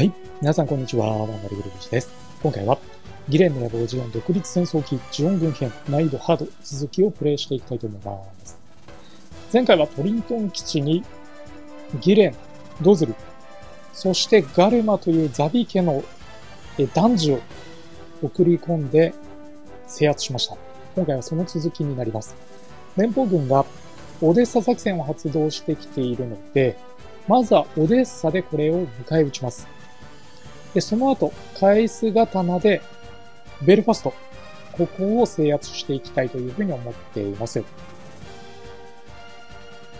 はい。皆さん、こんにちは。ワンダリグルブシです。今回は、ギレンの野望ジオン独立戦争機ジオン軍編難易度ハード続きをプレイしていきたいと思います。前回はトリントン基地にギレン、ドズル、そしてガルマというザビ家の男児を送り込んで制圧しました。今回はその続きになります。連邦軍がオデッサ作戦を発動してきているので、まずはオデッサでこれを迎え撃ちます。で、その後、返す刀でベルファスト、ここを制圧していきたいというふうに思っています。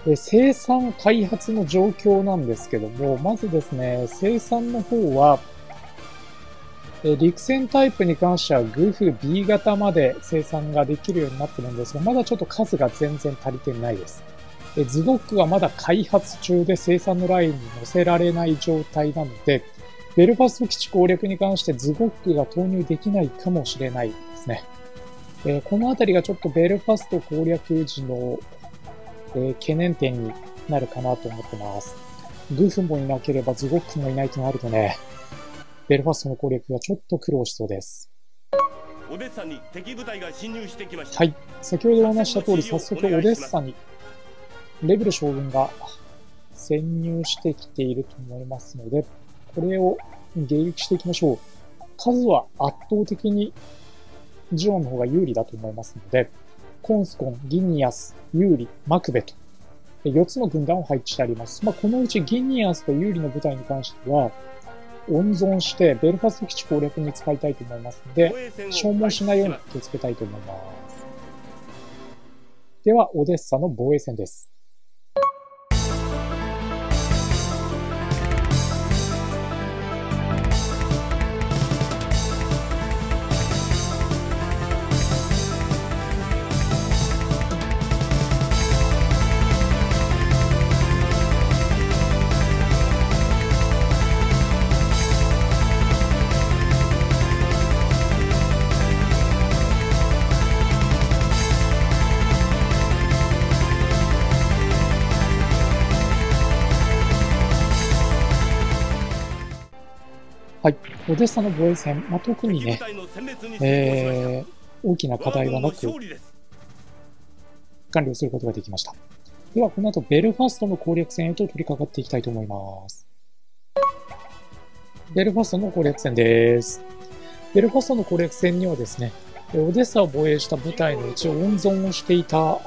で生産開発の状況なんですけども、まずですね、生産の方は、陸戦タイプに関してはグーフ B 型まで生産ができるようになってるんですが、まだちょっと数が全然足りてないです。ズドックはまだ開発中で生産のラインに乗せられない状態なので、ベルファスト基地攻略に関してズゴックが投入できないかもしれないですね。えー、このあたりがちょっとベルファスト攻略時の、えー、懸念点になるかなと思ってます。グーフもいなければズゴックもいないとなるとね、ベルファストの攻略がちょっと苦労しそうです。オデッサに敵部隊が侵入してきました。はい。先ほどお話した通り、早速オデッサにレベル将軍が潜入してきていると思いますので、これを迎撃していきましょう。数は圧倒的にジオンの方が有利だと思いますので、コンスコン、ギニアス、ユーリ、マクベと、4つの軍団を配置してあります。まあ、このうちギニアスとユーリの部隊に関しては、温存してベルファスト基地攻略に使いたいと思いますので、消耗しないように気をつけたいと思います。では、オデッサの防衛戦です。オデッサの防衛戦、まあ、特にね、えー、大きな課題はなく、完了することができました。では、この後、ベルファストの攻略戦へと取り掛かっていきたいと思います。ベルファストの攻略戦です。ベルファストの攻略戦にはですね、オデッサを防衛した部隊のうち温存をしていた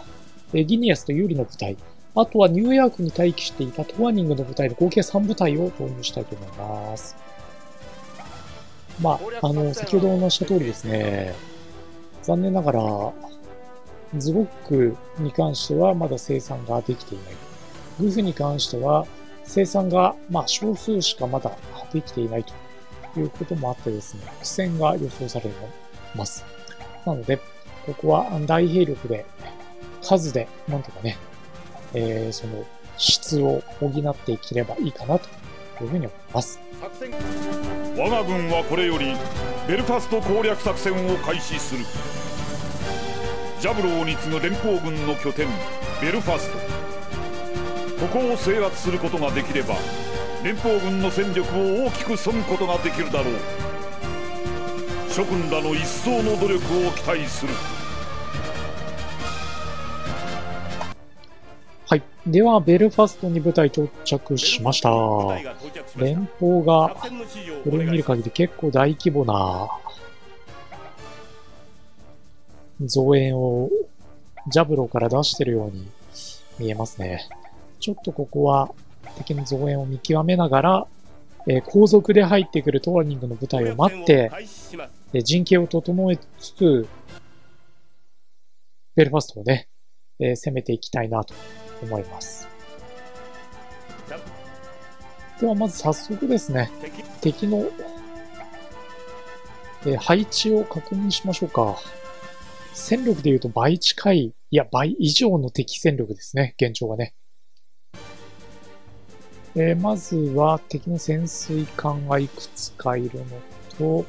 ギニアスとユーリの部隊、あとはニューヨークに待機していたトワニングの部隊の合計3部隊を投入したいと思います。まあ、あの、先ほどお話した通りですね、残念ながら、ズゴックに関してはまだ生産ができていない。グフに関しては生産が、まあ、少数しかまだできていないということもあってですね、苦戦が予想されます。なので、ここは大兵力で、数で、なんとかね、えー、その質を補っていければいいかなというふうに思います。我が軍はこれよりベルファスト攻略作戦を開始する。ジャブローに次ぐ連邦軍の拠点ベルファスト。ここを制圧することができれば連邦軍の戦力を大きく損むことができるだろう。諸君らの一層の努力を期待する。では、ベルファストに部隊到着しました。連邦が、これを見る限り結構大規模な増援をジャブロから出してるように見えますね。ちょっとここは敵の増援を見極めながら、えー、後続で入ってくるトーニングの部隊を待って、えー、陣形を整えつつ、ベルファストをね、え、攻めていきたいなと思います。ではまず早速ですね、敵の、え配置を確認しましょうか。戦力で言うと倍近い、いや倍以上の敵戦力ですね、現状はね。えー、まずは敵の潜水艦がいくつかいるのと、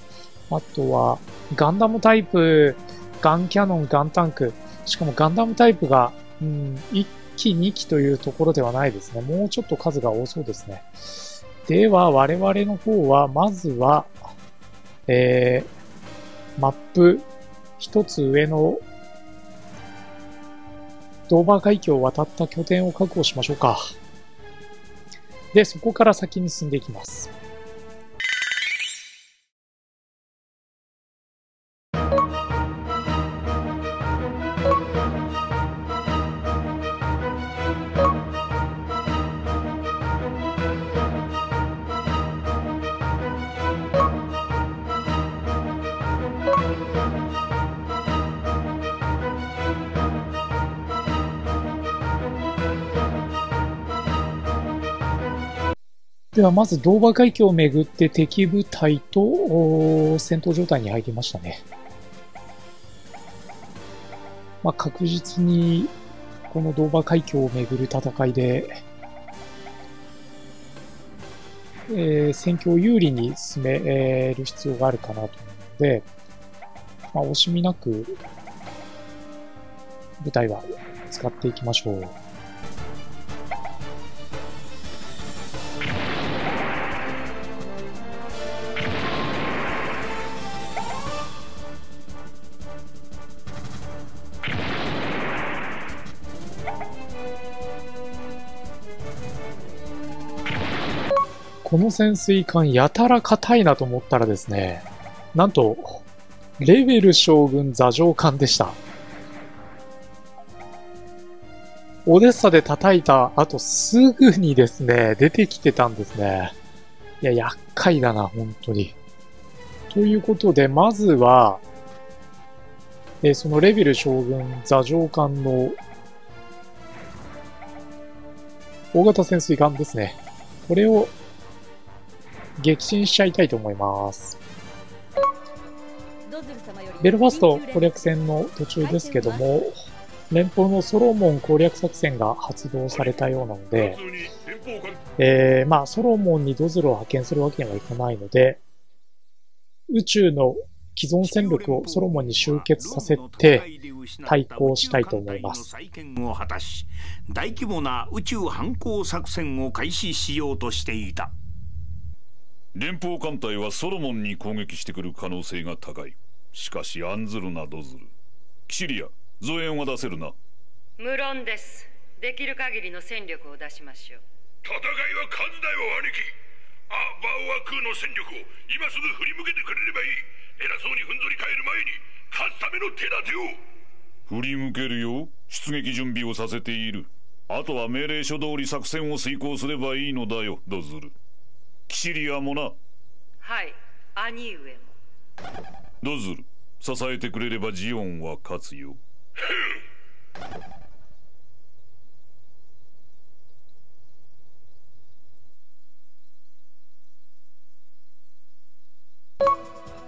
あとはガンダムタイプ、ガンキャノン、ガンタンク、しかもガンダムタイプが、うん、1機、2機というところではないですね。もうちょっと数が多そうですね。では、我々の方は、まずは、えー、マップ一つ上のドーバー海峡を渡った拠点を確保しましょうか。で、そこから先に進んでいきます。では、まず、ドーバー海峡をめぐって敵部隊と戦闘状態に入りましたね。まあ、確実に、このドーバー海峡をめぐる戦いで、えー、戦況を有利に進める必要があるかなと思うので、まあ、惜しみなく、部隊は使っていきましょう。この潜水艦やたら硬いなと思ったらですね、なんと、レベル将軍座上艦でした。オデッサで叩いた後すぐにですね、出てきてたんですね。いや、厄介だな、本当に。ということで、まずは、えそのレベル将軍座上艦の大型潜水艦ですね。これを撃沈しちゃいたいと思います。ベルファスト攻略戦の途中ですけども、連邦のソロモン攻略作戦が発動されたようなので、えー、まあ、ソロモンにドズルを派遣するわけにはいかないので、宇宙の既存戦力をソロモンに集結させて対抗したいと思います。大規模な宇宙反攻作戦を開始しようとしていた。連邦艦隊はソロモンに攻撃してくる可能性が高い。しかし案ずるなどずる。キシリア増援は出せるな。無論です。できる限りの戦力を出しましょう。戦いは勘だよ兄貴。あバオアクーの戦力を今すぐ振り向けてくれればいい。偉そうにふんぞり返る前に勝つための手立てを。振り向けるよ。出撃準備をさせている。あとは命令書通り作戦を遂行すればいいのだよ。ドズルキシリアもなはい兄上もドズル支えてくれればジオンは勝つよ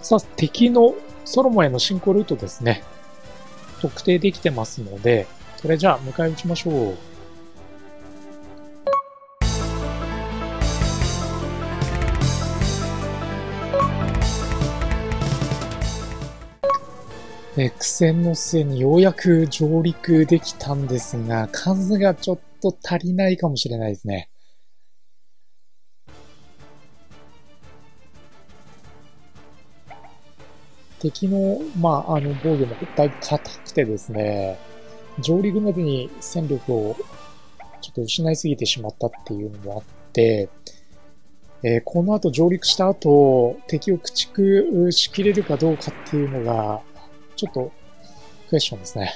さあ、敵のソロモンへの進行ルートですね。特定できてますので、それじゃあ迎え撃ちましょう。え苦戦の末にようやく上陸できたんですが、数がちょっと足りないかもしれないですね。敵の、まあ、あの、防御もだいぶ硬くてですね、上陸までに戦力をちょっと失いすぎてしまったっていうのもあって、えー、この後上陸した後、敵を駆逐しきれるかどうかっていうのが、ちょっとクエスチョンですね。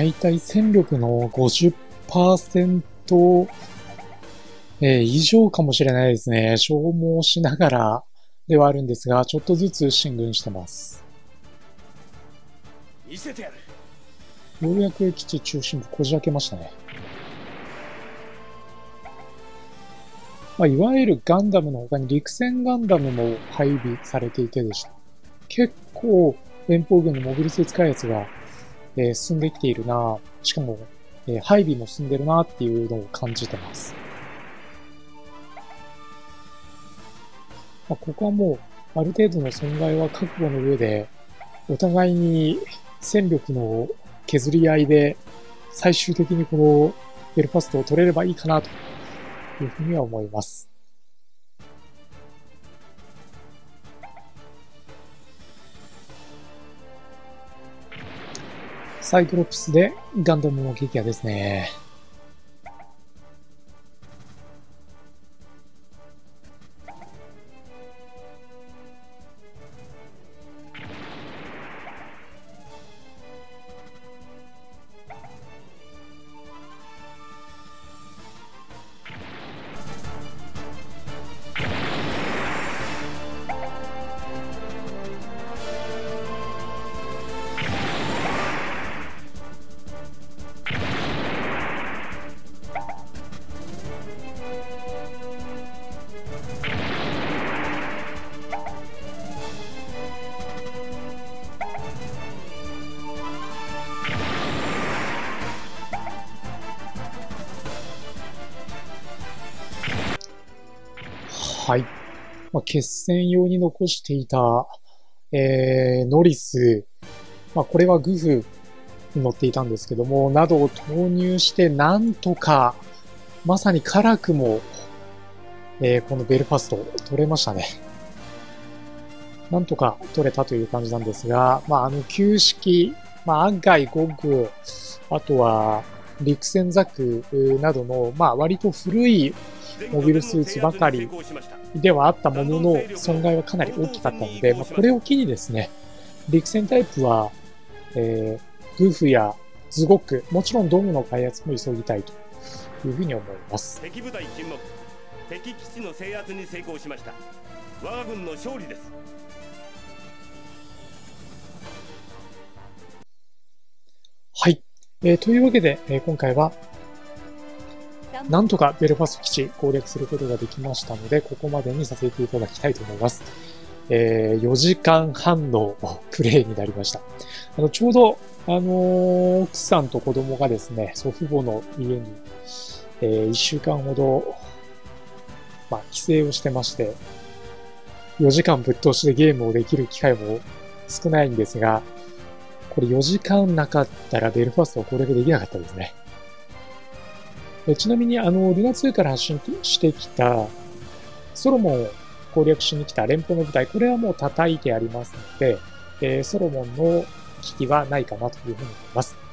だいたい戦力の50%、えー、以上かもしれないですね。消耗しながらではあるんですが、ちょっとずつ進軍してます。見せてやるようやく基地中心部こじ開けましたね。まあ、いわゆるガンダムの他に陸戦ガンダムも配備されていてでした。結構連邦軍のモビルスーツ開発が、えー、進んできているなしかも、えー、配備も進んでるなっていうのを感じてます。まあ、ここはもう、ある程度の損害は覚悟の上で、お互いに戦力の削り合いで、最終的にこのベルファストを取れればいいかなというふうには思います。サイクロプスでガンダムの撃破ですね。まあ、決戦用に残していた、えー、ノリス、まあ、これはグフに乗っていたんですけども、などを投入して、なんとか、まさに辛くも、えー、このベルファスト取れましたね。なんとか取れたという感じなんですが、まあ、あの、旧式、まあ、案外ゴッグ、あとは、陸戦ザクなどの、まあ、割と古いモビルスーツばかりではあったものの、損害はかなり大きかったので、まあ、これを機にですね、陸戦タイプは、えー、グーフやズゴック、もちろんドムの開発も急ぎたいというふうに思います。敵部隊沈黙。敵基地の制圧に成功しました。我が軍の勝利です。はい。えー、というわけで、えー、今回はなんとかベルファスト基地攻略することができましたので、ここまでにさせていただきたいと思います。えー、4時間半のプレイになりました。あの、ちょうど、あのー、奥さんと子供がですね、祖父母の家に、えー、1週間ほど、まあ、帰省をしてまして、4時間ぶっ通しでゲームをできる機会も少ないんですが、これ4時間なかったらベルファストを攻略できなかったですね。ちなみに、あの、ルナ2から発信してきた、ソロモンを攻略しに来た連邦の部隊、これはもう叩いてありますので、えー、ソロモンの危機はないかなというふうに思います。